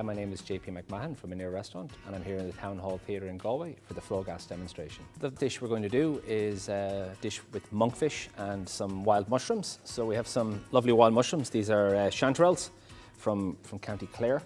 Hi, my name is JP McMahon from Aniar Restaurant and I'm here in the Town Hall Theatre in Galway for the Flogas demonstration. The dish we're going to do is a dish with monkfish and some wild mushrooms. So we have some lovely wild mushrooms. These are uh, chanterelles from, from County Clare.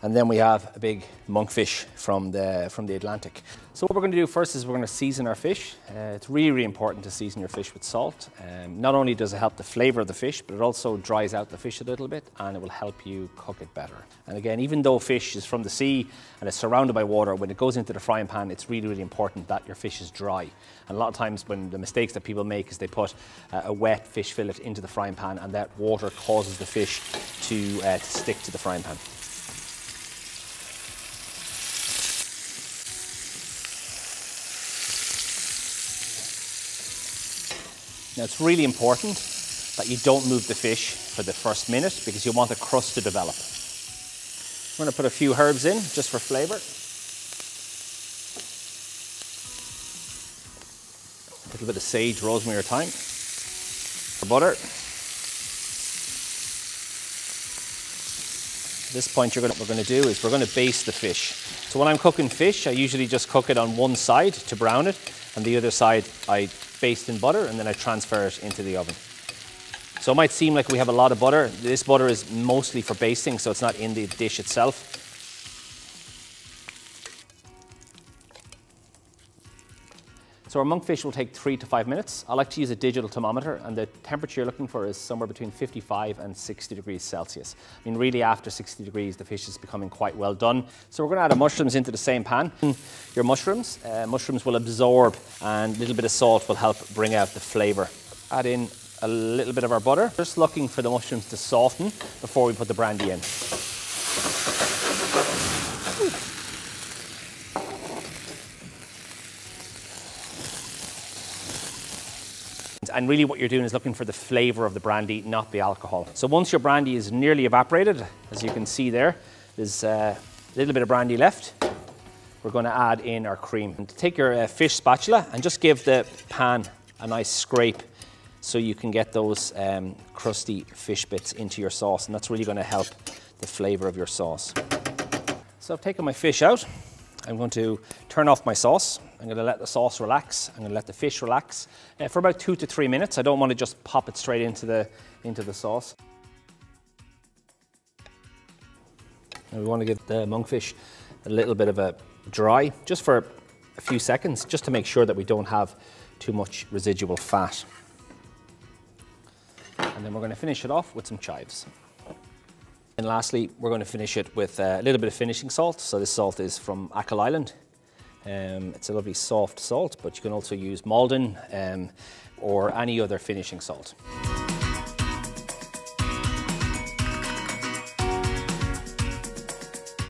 And then we have a big monkfish from the, from the Atlantic. So what we're going to do first is we're going to season our fish. Uh, it's really, really important to season your fish with salt. Um, not only does it help the flavour of the fish, but it also dries out the fish a little bit and it will help you cook it better. And again, even though fish is from the sea and it's surrounded by water, when it goes into the frying pan, it's really, really important that your fish is dry. And a lot of times when the mistakes that people make is they put uh, a wet fish fillet into the frying pan and that water causes the fish to, uh, to stick to the frying pan. Now it's really important that you don't move the fish for the first minute because you want the crust to develop. I'm going to put a few herbs in just for flavour. A little bit of sage, rosemary or thyme. Butter. At this point, gonna, what we're going to do is we're going to baste the fish. So when I'm cooking fish, I usually just cook it on one side to brown it, and the other side I baste in butter and then I transfer it into the oven. So it might seem like we have a lot of butter. This butter is mostly for basting, so it's not in the dish itself. So our monkfish will take three to five minutes. I like to use a digital thermometer and the temperature you're looking for is somewhere between 55 and 60 degrees Celsius. I mean, really after 60 degrees, the fish is becoming quite well done. So we're gonna add our mushrooms into the same pan. Your mushrooms, uh, mushrooms will absorb and a little bit of salt will help bring out the flavor. Add in a little bit of our butter. Just looking for the mushrooms to soften before we put the brandy in. And really what you're doing is looking for the flavour of the brandy, not the alcohol. So once your brandy is nearly evaporated, as you can see there, there's a little bit of brandy left. We're going to add in our cream. And take your uh, fish spatula and just give the pan a nice scrape so you can get those um, crusty fish bits into your sauce. And that's really going to help the flavour of your sauce. So I've taken my fish out. I'm going to turn off my sauce. I'm going to let the sauce relax. I'm going to let the fish relax uh, for about two to three minutes. I don't want to just pop it straight into the, into the sauce. And we want to give the monkfish a little bit of a dry, just for a few seconds, just to make sure that we don't have too much residual fat. And then we're going to finish it off with some chives. And lastly, we're going to finish it with a little bit of finishing salt. So this salt is from Achill Island. Um, it's a lovely soft salt, but you can also use Maldon um, or any other finishing salt.